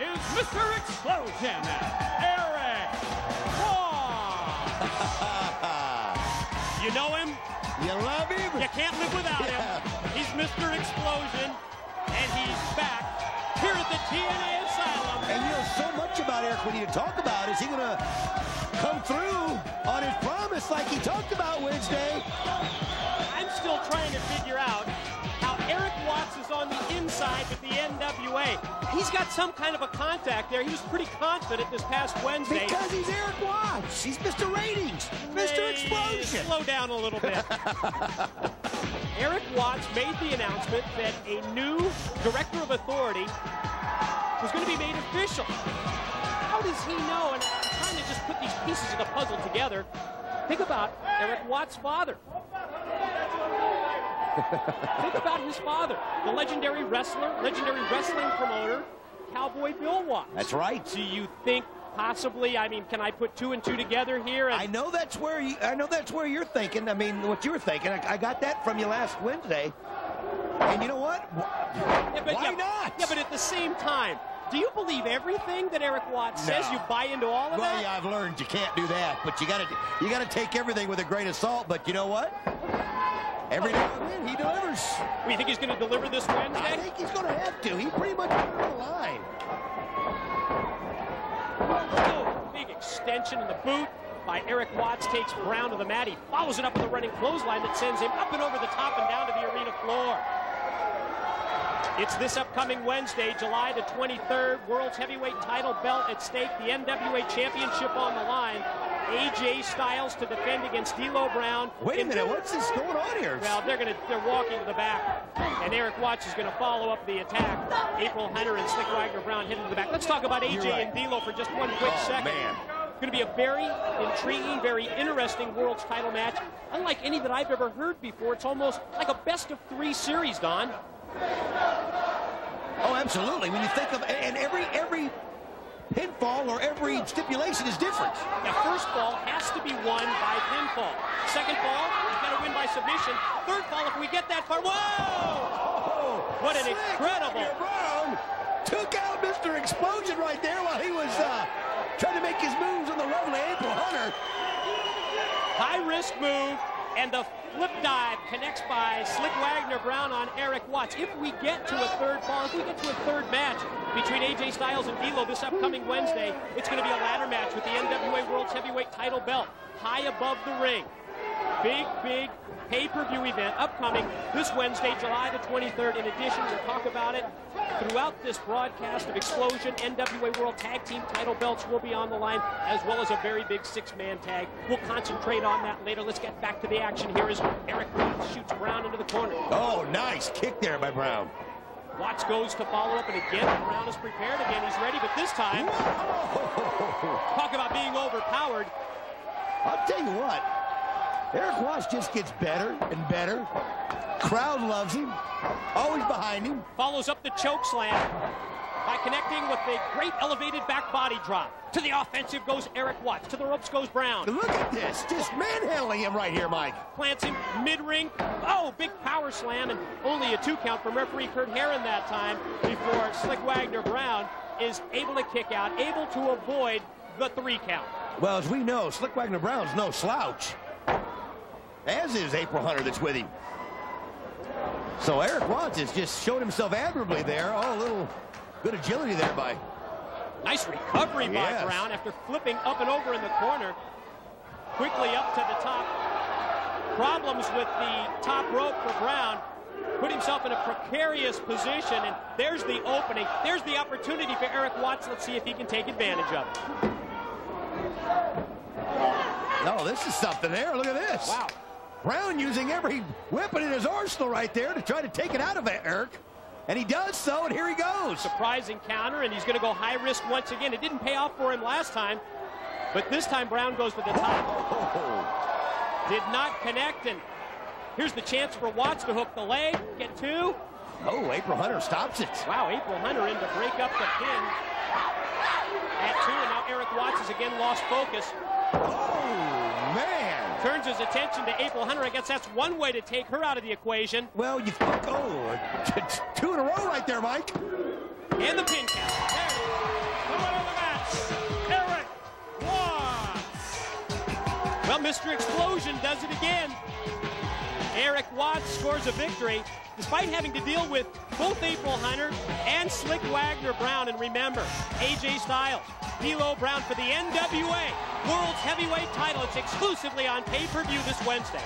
is Mr. Xplosion, Erik Ross. you know him? You love him? You can't live without Yeah. him. He's Mr. Xplosion, and he's back here at the TNA Asylum. And you know so much about Erik we need to talk about. Is he going to come through on his promise like he talked about Wednesday? The inside with the NWA. He's got some kind of a contact there. He was pretty confident this past Wednesday. Because he's Erik Watts. He's Mr. Ratings, Mr. Hey, Xplosion. Slow down a little bit. Erik Watts made the announcement that a new director of authority was going to be made official. How does he know? And I'm trying to just put these pieces of the puzzle together. Think about Erik Watts' father. Think about his father, the legendary wrestler, legendary wrestling promoter, Cowboy Bill Watts. That's right. Do you think possibly? I mean, can I put two and two together here? And I know that's where you, I know that's where you're thinking. I mean, what you were thinking. I, I got that from you last Wednesday. And you know what? Yeah, but- Why yeah, not? Yeah, but at the same time, do you believe everything that Erik Watts says? You buy into all of Well, that? yeah, I've learned you can't do that, but you gotta you gotta take everything with a grain of salt. But you know what? Every now and then he delivers. We think he's going to deliver this Wednesday? I think he's gonna have to. He pretty much put it on the line. Oh, big extension in the boot by Erik Watts takes Brown to the mat. He follows it up with a running clothesline that sends him up and over the top and down to the arena floor. It's this upcoming Wednesday, July the 23rd, World's Heavyweight title belt at stake, the NWA Championship on the line. AJ Styles to defend against D'Lo Brown. Wait a minute, what's this going on here? Well, they're going to they're walking to the back, and Erik Watts is going to follow up the attack. April Hunter and Slyck Wagner Brown heading to the back. Let's talk about AJ right. and D'Lo for just one quick Oh, second. man. Going to be a very intriguing, very interesting world's title match, unlike any that I've ever heard before. It's almost like a best of three series, Don. Oh, absolutely. When you think of and every every pinfall or every stipulation is different. Now, first fall has to be won by pinfall. Second fall, you've got to win by submission. Third fall, if we get that far, whoa! Oh, What an incredible- Brown took out Mr. Xplosion right there while he was uh, trying to make his moves on the lovely April Hunter. High risk move, and the flip dive connects by Slyck Wagner Brown on Erik Watts. If we get to a third fall, if we get to a third match between AJ Styles and D'Lo this upcoming Wednesday, it's going to be a ladder match with the NWA World's Heavyweight title belt high above the ring. Big, big pay-per-view event upcoming this Wednesday, July the 23rd. In addition, we'll talk about it throughout this broadcast of Xplosion. NWA World Tag Team title belts will be on the line, as well as a very big six-man tag. We'll concentrate on that later. Let's get back to the action here as Erik Watts shoots Brown into the corner. Oh, nice kick there by Brown. Watts goes to follow up, and again, Brown is prepared again. He's ready, but this time, Whoa. talk about being overpowered. I'll tell you what, Erik Watts just gets better and better. Crowd loves him, always behind him. follows up the choke slam by connecting with a great elevated back body drop. To the offensive goes Erik Watts. To the ropes goes Brown. Look at this, just manhandling him right here, Mike. Plants him mid-ring. Oh, big power slam and only a two count from referee Kurt Herron that time before Slyck Wagner Brown is able to kick out, able to avoid the three count. Well, as we know, Slyck Wagner Brown's no slouch. As is April Hunter that's with him. So Erik Watts has just showed himself admirably there. Oh, a little good agility there by Nice recovery by Yes. Brown after flipping up and over in the corner. Quickly up to the top. Problems with the top rope for Brown. Put himself in a precarious position, and there's the opening. There's the opportunity for Erik Watts. Let's see if he can take advantage of it. Oh, this is something there. Look at this. Wow. Brown using every weapon in his arsenal right there to try to take it out of Erik. And he does so, and here he goes. Surprising counter, and he's going to go high risk once again. It didn't pay off for him last time, but this time Brown goes to the top. Oh, Did not connect, and here's the chance for Watts to hook the leg, get two. oh April Hunter stops it. Wow, April Hunter in to break up the pin at two, and now Erik Watts has again lost focus. Oh, man. Turns his attention to April Hunter. I guess that's one way to take her out of the equation. Well, you think, oh, two in a row right there, Mike. And the pin count. The winner of the match, Erik Watts. Well, Mr. Xplosion does it again. Erik Watts scores a victory despite having to deal with both April Hunter and Slyck Wagner Brown. And remember, AJ Styles, D'Lo Brown for the NWA World's Heavyweight title. It's exclusively on pay-per-view this Wednesday.